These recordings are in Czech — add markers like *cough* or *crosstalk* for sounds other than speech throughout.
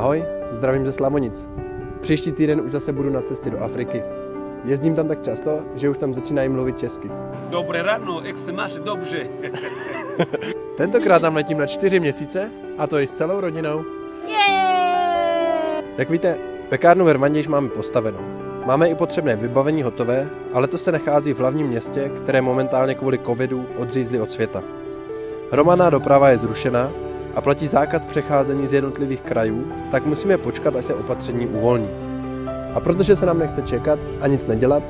Ahoj, zdravím ze Slavonic. Příští týden už zase budu na cestě do Afriky. Jezdím tam tak často, že už tam začínají mluvit česky. Dobré ráno, jak se máš dobře? *laughs* Tentokrát tam letím na čtyři měsíce a to i s celou rodinou. Jak víte, pekárnu ve Rwandě již máme postavenou. Máme i potřebné vybavení hotové, ale to se nachází v hlavním městě, které momentálně kvůli covidu odřízli od světa. Hromadná doprava je zrušená a platí zákaz přecházení z jednotlivých krajů, tak musíme počkat, až se opatření uvolní. A protože se nám nechce čekat a nic nedělat,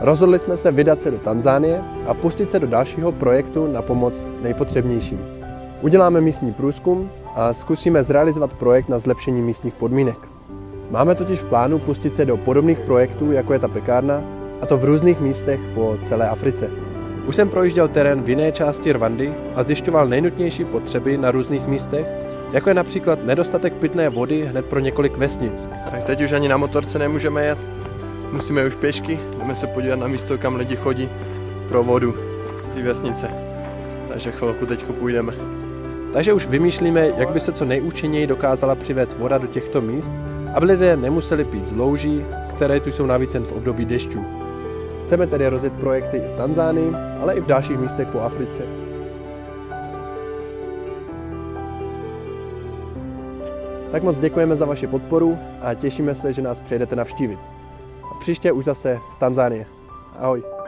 rozhodli jsme se vydat se do Tanzánie a pustit se do dalšího projektu na pomoc nejpotřebnějším. Uděláme místní průzkum a zkusíme zrealizovat projekt na zlepšení místních podmínek. Máme totiž v plánu pustit se do podobných projektů, jako je ta pekárna, a to v různých místech po celé Africe. Už jsem projížděl terén v jiné části Rwandy a zjišťoval nejnutnější potřeby na různých místech, jako je například nedostatek pitné vody hned pro několik vesnic. Tak teď už ani na motorce nemůžeme jet, musíme už pěšky, jdeme se podívat na místo, kam lidi chodí pro vodu z té vesnice. Takže chvilku teď půjdeme. Takže už vymýšlíme, jak by se co nejúčinněji dokázala přivést voda do těchto míst, aby lidé nemuseli pít z louží, které tu jsou navíc jen v období dešťů. Chceme tedy rozjet projekty i v Tanzánii, ale i v dalších místech po Africe. Tak moc děkujeme za vaši podporu a těšíme se, že nás přijedete navštívit. A příště už zase z Tanzánie. Ahoj.